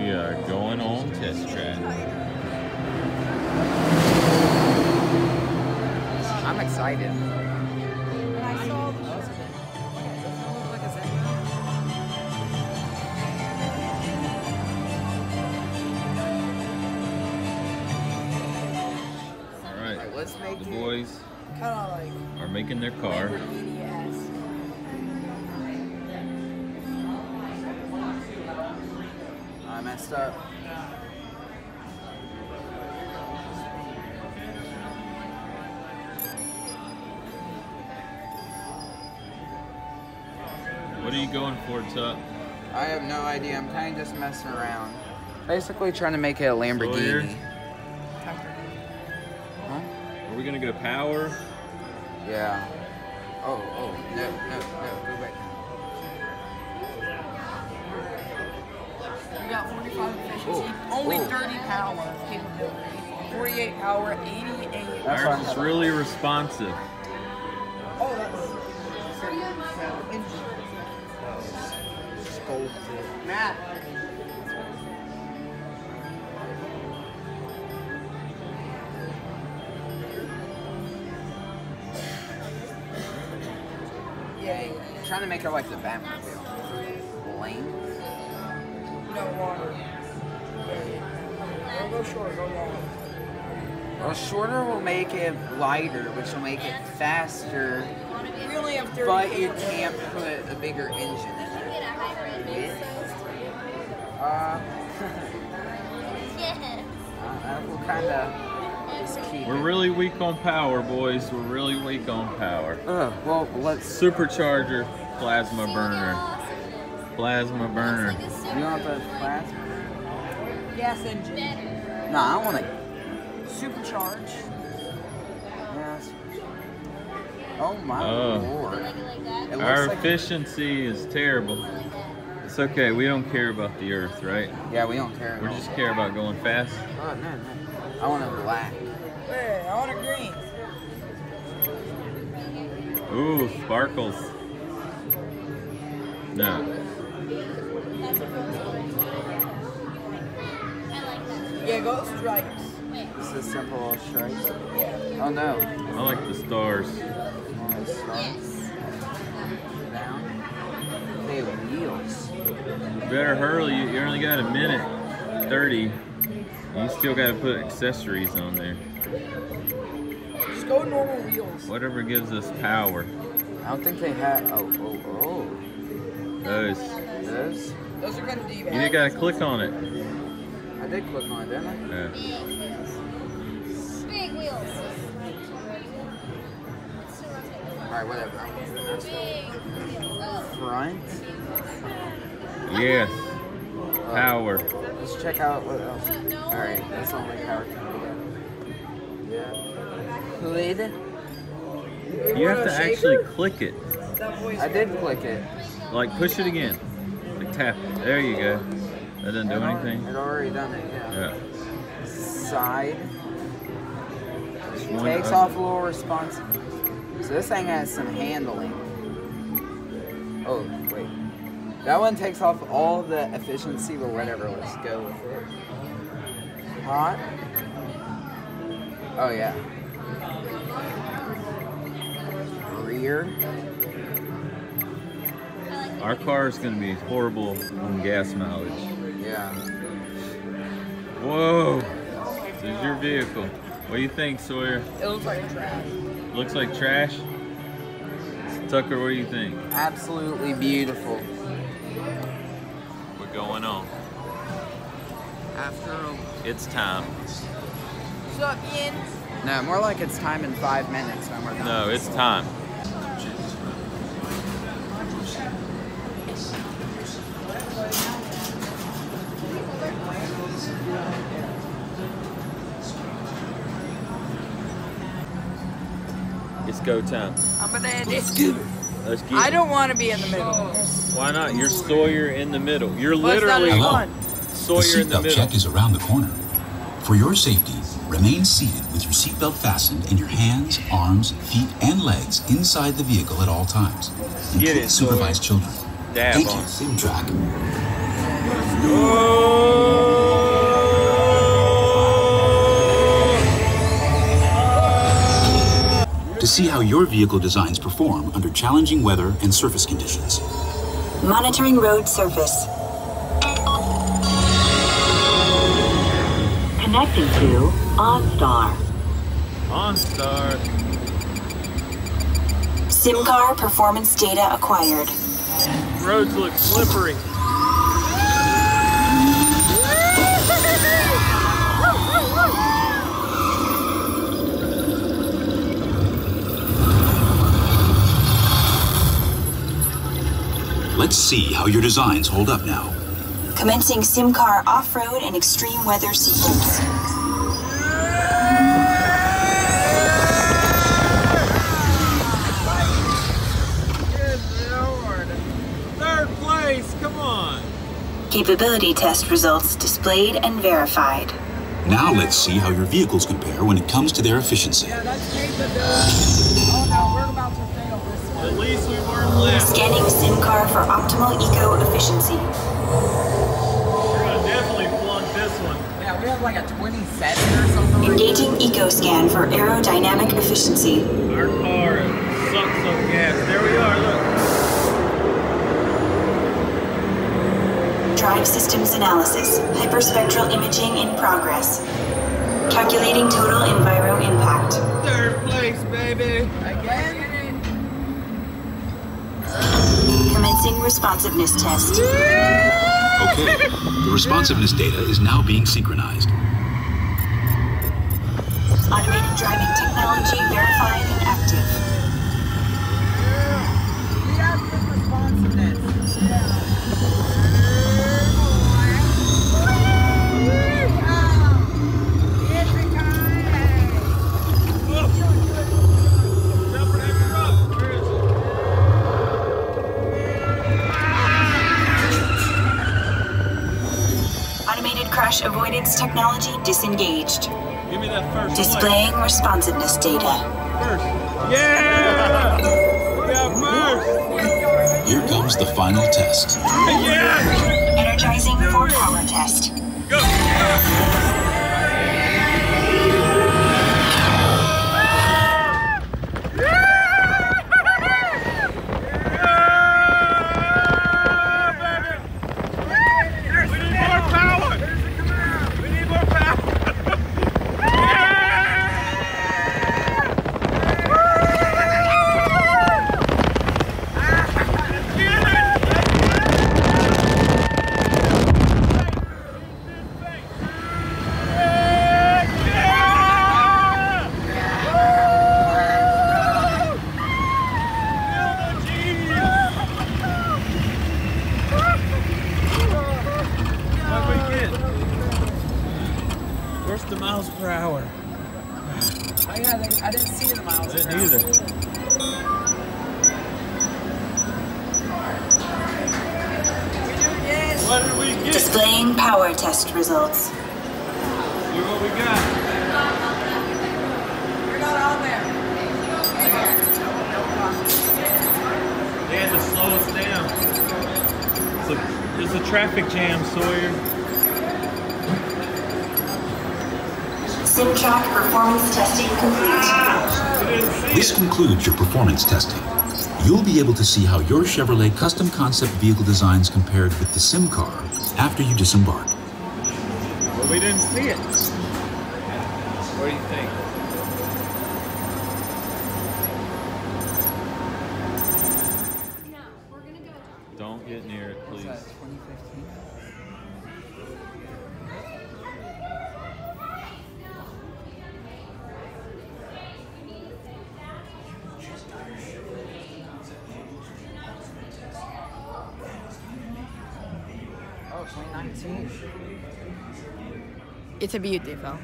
We are going on test track. I'm excited. And I saw the most of it. Okay, doesn't it look like a Zen All right, let's make the boys Kind of like are making their car. Messed up. What are you going for, Tuck? I have no idea. I'm kind of just messing around. Basically trying to make it a Lamborghini. Huh? Are we gonna go power? Yeah. Oh, oh, no, no, no, go back. We got 45 efficiency, Ooh, only ooh. 30 power capability, 48 power, 88. That's Ours is really responsive. Oh, that's engine. Sculpted. Matt. Yeah, trying to make it like the Batmobile. Go short, go long. Well, shorter will make it lighter, which will make it faster, We only have 30 but you can't put a bigger engine in it. Uh, uh, that will kind of We're it. really weak on power, boys. We're really weak on power. Ugh, well, let's. Supercharger, plasma burner, plasma burner. You want the plasma? Gas engine. No, I don't want to. Supercharged. Yes. Oh my Oh. lord. It Our like- efficiency is terrible. It's okay. We don't care about the Earth, right? Yeah, we don't care. We all. just care about going fast. Oh no, no. I want a black. Hey, I want a green. Ooh, sparkles. No. Yeah, go stripes. This is simple stripes. Yeah. Oh no. I like the stars. Oh, stripes. Down. Okay, wheels. You better hurry. You you only got a minute 30. You still got to put accessories on there. Just go normal wheels. Whatever gives us power. I don't think they had. Oh, oh, oh. Those. Those? Those are kind of deep. You got to click on it. I did click on it, didn't I? Yeah. Big wheels. Alright, whatever. Big. Front. Yes. Uh, Power. Let's check out what else. Alright, that's only power can do. Yeah. Hood. You have to actually click it. I did click it. Like push it again. Like tap it. There you go. That didn't do anything. It already done it, yeah. Yeah. Side. One Takes other- off a little responsiveness. So this thing has some handling. Oh, wait. That one takes off all the efficiency, but whatever, let's go with it. Hot. Oh, yeah. Rear. Our car is going to be horrible on gas mileage. Yeah. Whoa. This is your vehicle. What do you think, Sawyer? It looks like trash. Looks like trash? Tucker, what do you think? Absolutely beautiful. We're going on. After a It's time. What's up, Ian? No, more like it's time in five minutes when we're done. No, it's time. It's go time. I'm gonna end it. Let's get I it. don't want to be in the middle. Why not? You're Sawyer in the middle. You're Well, literally as Hello. fun. The Sawyer in the seatbelt middle. check is around the corner. For your safety, remain seated with your seatbelt fastened and your hands, arms, feet, and legs inside the vehicle at all times. And Get please it, supervise children. Dab Thank on. you, Simtrack. Oh! see how your vehicle designs perform under challenging weather and surface conditions. Monitoring road surface. Connecting to OnStar. OnStar. SimCar performance data acquired. Roads look slippery. Let's see how your designs hold up now. Commencing SimCar off-road and extreme weather sequence. Third place, come on. Capability test results displayed and verified. Now let's see how your vehicles compare when it comes to their efficiency. That's Nathan. Oh no, we're about to fail this one. At least we weren't last. Scanning SimCar for optimal eco efficiency. We're gonna definitely flunk this one. Yeah, we have like a 27 or something. like Engaging EcoScan for aerodynamic efficiency. Our car sucks up gas. There we are, look. Drive systems analysis. Hyperspectral imaging in progress. Calculating total enviro impact. Third place, baby. Again? Commencing responsiveness test. Okay, the responsiveness data is now being synchronized. Automated driving technology verified and active. Crash avoidance technology disengaged. Give me that first Displaying responsiveness data. First. Yeah! We got first. Here comes the final test. Yeah! Energizing for power test. Go! We need more power! We need more power! Where's the miles per hour? Oh yeah, they, I didn't see the miles. I didn't per hour. either. What did we get? Displaying power test results. Look what we got. You're not on there. They had to slow us down. It's a, there's a traffic jam, Sawyer. SimTrack performance testing complete. We didn't see This concludes your performance testing. You'll be able to see how your Chevrolet custom concept vehicle designs compared with the Sim car after you disembark. But we didn't see it. What do you think? Don't get near it, please. It's a beautiful.